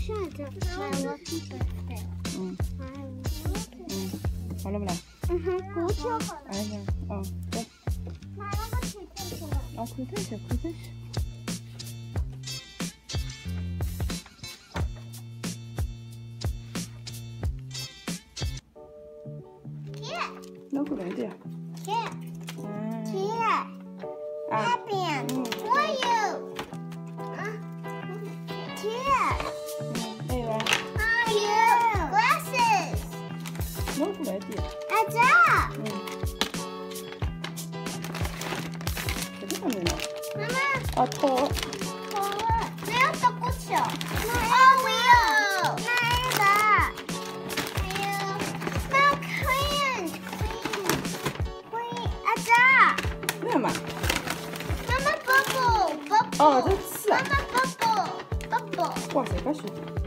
下着 My lucky birthday。嗯嗯，好了不啦？嗯哼，鼓起来。哎呀，哦，对，妈妈把腿站起来。哦，可以再写，可以再写。那过来点。Kid, 嗯，kid, 啊，Fabian, 嗯 who 妈，啊，头。好了，没有走过去哦。哦，没有，那一个，还有，那 clean, clean, clean，阿扎，那嘛？妈妈 bubble, bubble，哦，这刺啊！妈妈 bubble, bubble。哇塞，搿小。那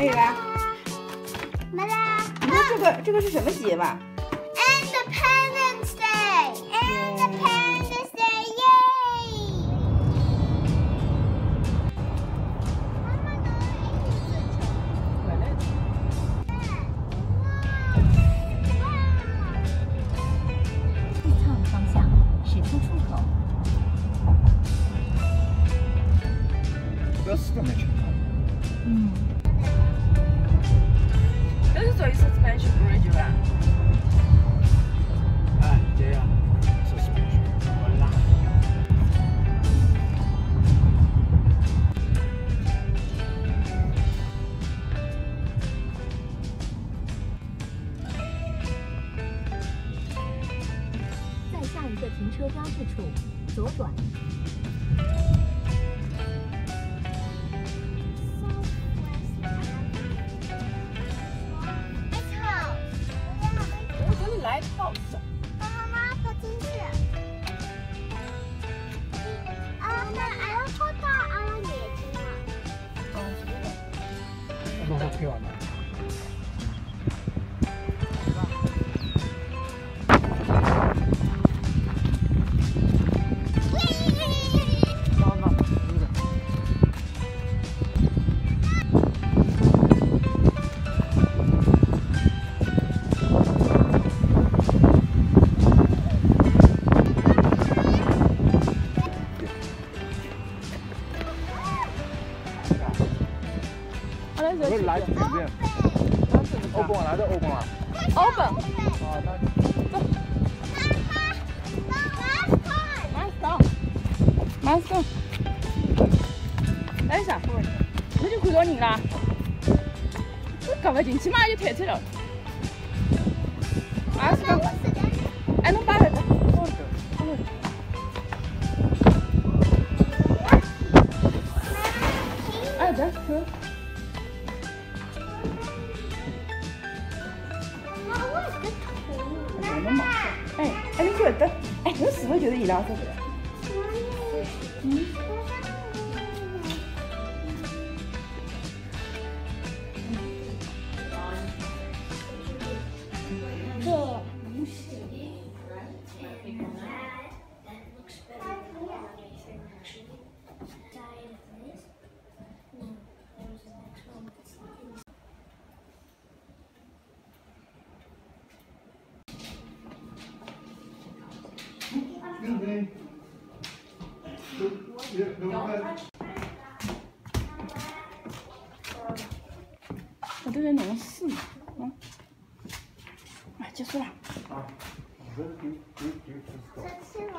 哎啦，妈啦。你看这个这个是什么节吧？Independence Day, Independence Day, yay！妈妈拿了一个回来。逆畅方向，驶出出口。不要死在那去。停车标志处左转。It's house。我这里来套子。妈妈跑进去。啊，那俺要说到俺眼睛了。妈妈陪玩的。不是来这这边。欧蹦来的欧蹦啊。open。啊，那。Nice go。Nice go。哎啥？那就看到人了。这搞不进去嘛，就退出了。Go。我，是不是就是伊拉我都在弄死呢，嗯。哎，结束了，啊，这这这这这是搞。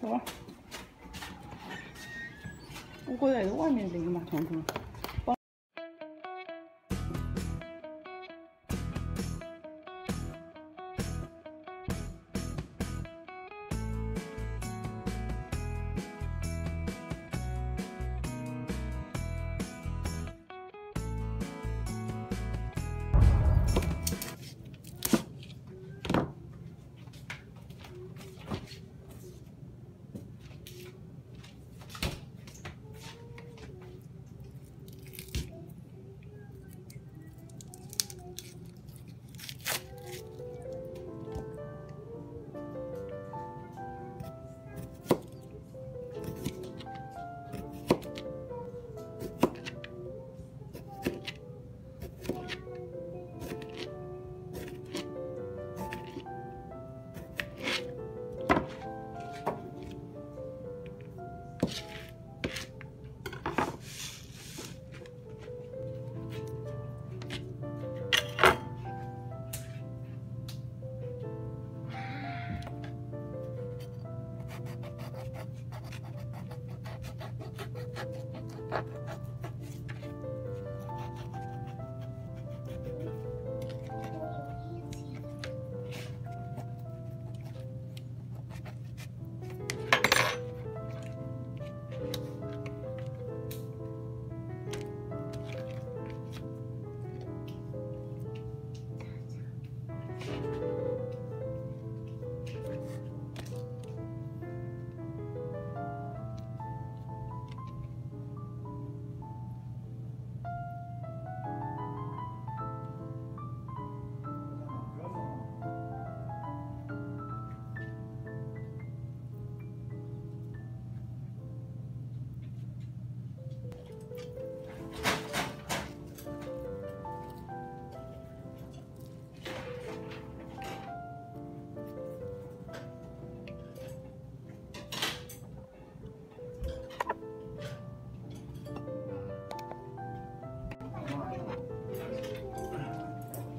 走吧。我觉得是外面淋嘛，彤彤。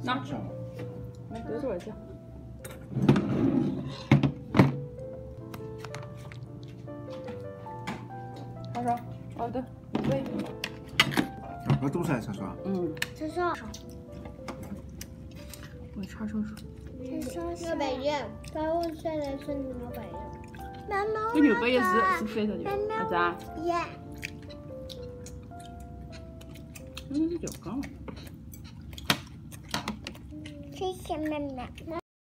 那，上来对着我去。好说，哦对，对，我都在厕所。嗯，他说我叉烧手。老板人，把我下来是你老板人。妈妈，这牛背也是是飞着的，啥子啊？耶。嗯，就刚了。谢谢妈妈。